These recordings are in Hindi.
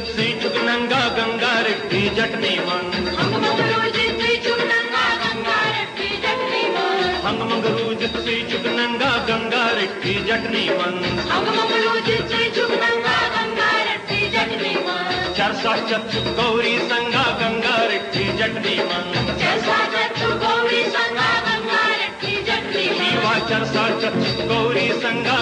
नंगा गंगा रिट्टी जटनी मन हंग नंगा गंगा रिट्टी जटनी मन नंगा गंगा रिट्टी जटनी चरसा चतु गौरी संगा गंगा रिट्टी जटनी मन चरसा चतु गौरी संगा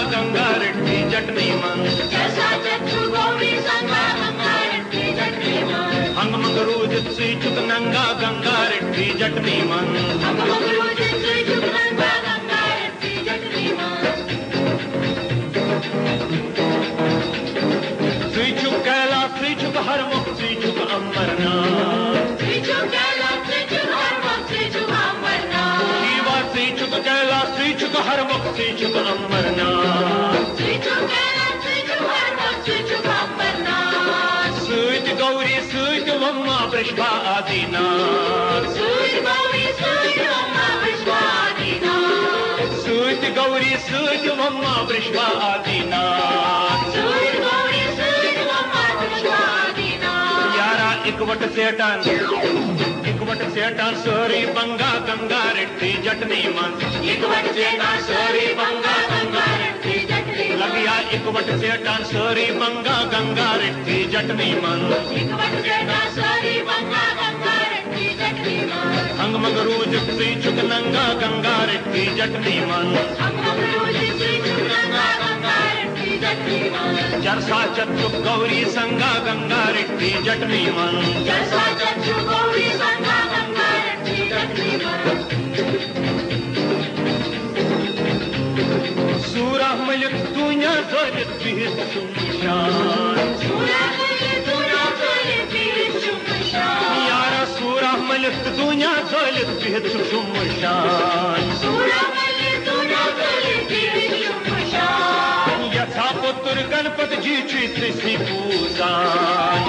जटनी मन। श्री चुक कैला, श्री चुक हर मुख श्री चुक अमरनाथ। श्री चुक कैला, श्री चुक हर मुख श्री श्री चुक हर मुख श्री चुक अमरनाथ। सूर्य अम्मा विश्वादीनाथ सूत गौरी सूत मम्मा वृषभा आदिनाथ सूर्य गौरी सूर्य अम्मा विश्वादीनाथ यारा इकवट सेटन इकवट सेटन सोरी बंगा गंगा रेट्टी जटनी मन इकवट से ना सोरी बंगा इकवट सेटन सोरी बंगा गंगा रेट्टी जटनी मन। हंग मग रूज चुक नंगा गंगा रेट्टी जटनी मन। चरसा चतुक गौरी संगा गंगा रेट्टी जटनी मन। जैसा दुनिया जोलित बिहित सुमशान सूरा गली दूरा गली पीर शुमशान यारा सूरा मलिक दुनिया जोलित बिहित सुमशान सूरा गली दूरा गली पीर शुमशान यथा पुत्र गणपति जी श्री पूजान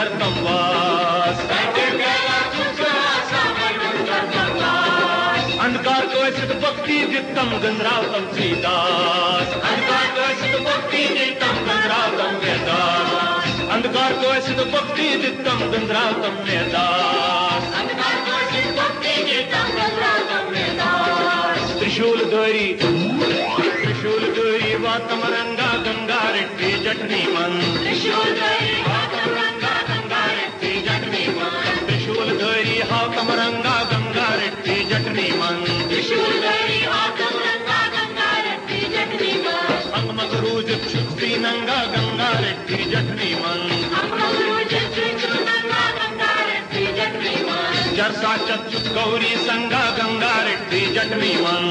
वास अंधकार को सिद्ध भक्ति दित्तम गंधरावतम सीदास अंधकार को भक्ति दित्तम गंधरावतम वेदास अंधकार को भक्ति दित्तम गंधरावतम वेदास अंधकार को भक्ति गीतम गंधरावतम वेदास त्रिशूल धोरी त्रिशूल धोरी वातम रंगा गंगा रेट्टी जटनी मन त्रिशूल धरी छुट्टी नंगा गंगा रेट्टी जटनी मन। जरसा चतुत गौरी संगा गंगा रेट्टी जटनी मन।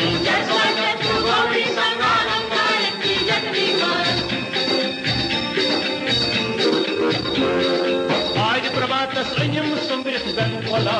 आज प्रभात संयम समृत बन भला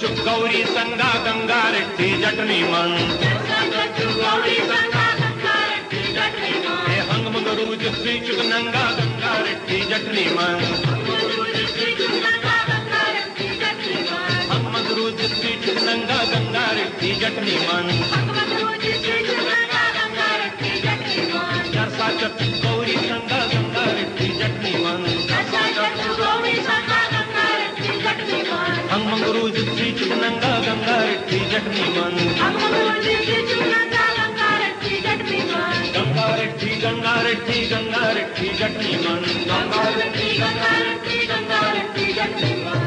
चच्चू गौरी संगा गंगा रेड्डी जटनी मन हंग मगरूज श्री चुग नंगा गंगा रेड्डी जटनी मन हंग मगरूज श्री चुग नंगा गंगा रेड्डी जटनी मन चरसा चच्चू गौरी संगा गंगा रेड्डी जटनी मन गंगा रखी गंगा रेठी गंगा जटनी मन गंगा रेठी गंगा रेठी गंगा रेठी जटनी मन